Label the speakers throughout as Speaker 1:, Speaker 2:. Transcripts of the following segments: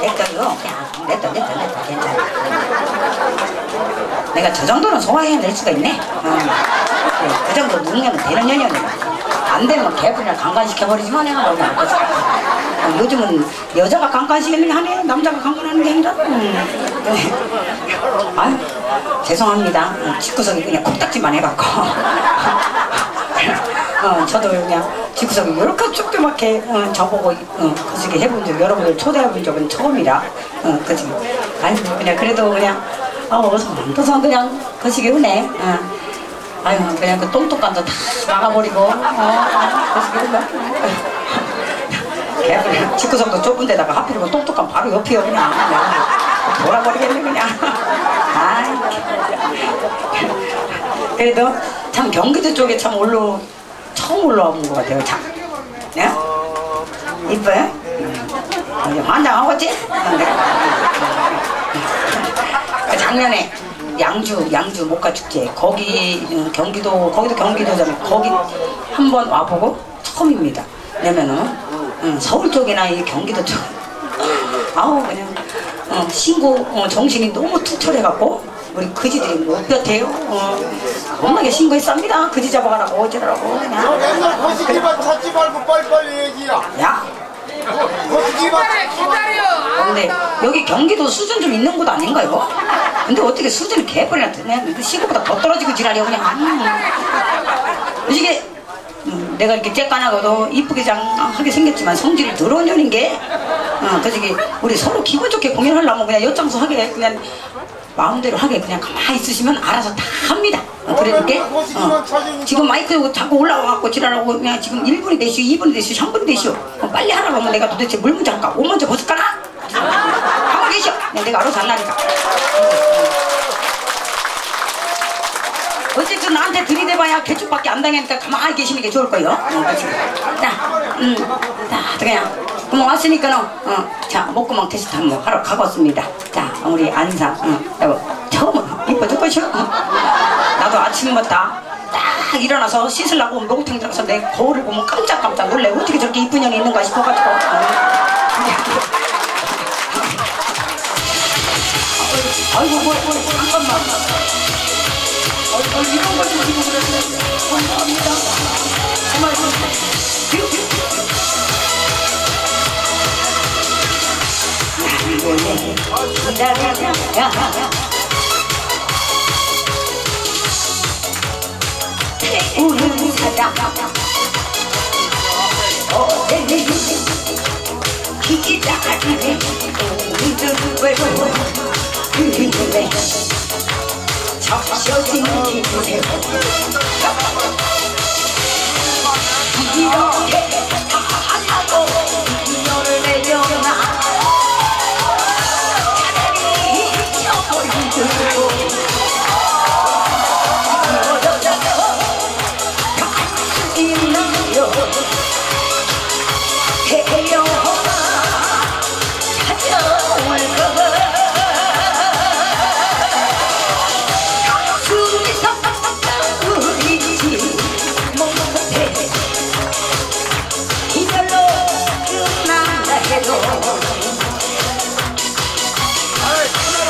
Speaker 1: 냈다 그거 냈다 냈다 냈다 괜찮아. 내가 저 정도는 소화해낼 수가 있네. 어. 그 정도 능력은 되는 년이야 내가 안 되면 개분을 강간시켜버리지만 내가 너무 안 거지? 어, 요즘은 여자가 강간시키면 하네 남자가 강간하는 게 아니라. 음. 아유 죄송합니다. 어, 뒷구석이 그냥 콕딱지만 해갖고. 어, 저도 그냥 집구석이 이렇게 조그맣게 어, 저보고 어, 거시기 해본 적 여러분들 초대해본 적은 처음이라 어, 그지? 아니 그냥 그래도 그냥 아 어서 만둬서 그냥 거시기 은혜 어. 아유 그냥 그 똥똑감도 다 막아버리고 어, 어, 거시기 은혜 걔 그냥 집구석도 좁은 데다가 하필이면 똥똑감 바로 옆이요 그냥 그냥. 돌아버리겠네 그냥. 아이 그래도 참 경기도 쪽에 참 올라 처음 올라온 것 같아요. 참. 네? 이뻐요? 음. 환장하겠지? 그 작년에 양주 양주 목가 축제 거기 음, 경기도 거기도 경기도잖아요. 거기 한 번 와보고 처음입니다. 왜냐면은 음, 서울 쪽이나 이 경기도 쪽 아우 그냥 어, 신고 어, 정신이 너무 투철해갖고 우리 그지들이 못 볕에요. 어, 겁나게 신고했습니다. 그지 잡아가라고 어쩌라고 그냥.
Speaker 2: 맨날 거시기만 찾지 말고 빨리빨리 얘기야.
Speaker 1: 야,
Speaker 2: 거시기만
Speaker 1: 근데 여기 경기도 수준 좀 있는 곳 아닌가요? 근데 어떻게 수준이 개뿔이나 그냥 시골보다 더 떨어지고 지랄이야 그냥. 음. 이게 음, 내가 이렇게 쬐까나고도 이쁘게 장하게 생겼지만 성질이 더러운 년인 게 어, 그저기 우리 서로 기분 좋게 공연하려면 그냥 엿장수 하게 그냥 마음대로 하게 그냥 가만히 있으시면 알아서 다 합니다. 어, 그러니까 어, 지금 마이크 자꾸 올라와갖고 지랄하고 그냥 지금 1분이 되시오, 2분이 되시오, 3분이 되시오. 어, 빨리 하라고 하면 내가 도대체 물 먼저 할까? 옷 먼저 벗을까나? 가만히 계시오. 그냥 내가 알아서 한다니까. 어쨌든 나한테 들이대봐야 개축밖에 안 당하니까 가만히 계시는 게 좋을 거예요. 어, 그렇지. 자, 음, 자, 그냥 구멍 왔으니까는, 어, 자, 목구멍 테스트 한번 하러 가봤습니다. 자, 우리 안상, 어, 여보, 처음은 이뻐 죽겠죠? 어? 나도 아침부터 딱 일어나서 씻으려고 목욕탕 들어가서 내 거울을 보면 깜짝깜짝 놀래. 어떻게 저렇게 이쁜 년이 있는가 싶어가지고. 어. 아이고, 뭐, 뭐, 잠깐만. 어, 어, 이런 걸 주시고 그랬는데 감사합니다. 정말 뷰, 뷰. 우는 사자 어제는 기다리네 우는 외로워 그리네 적셔진 기분에 이렇게 다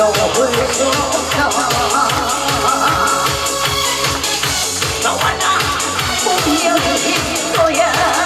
Speaker 1: 너를 쫓아 너와 나 운명이 거야.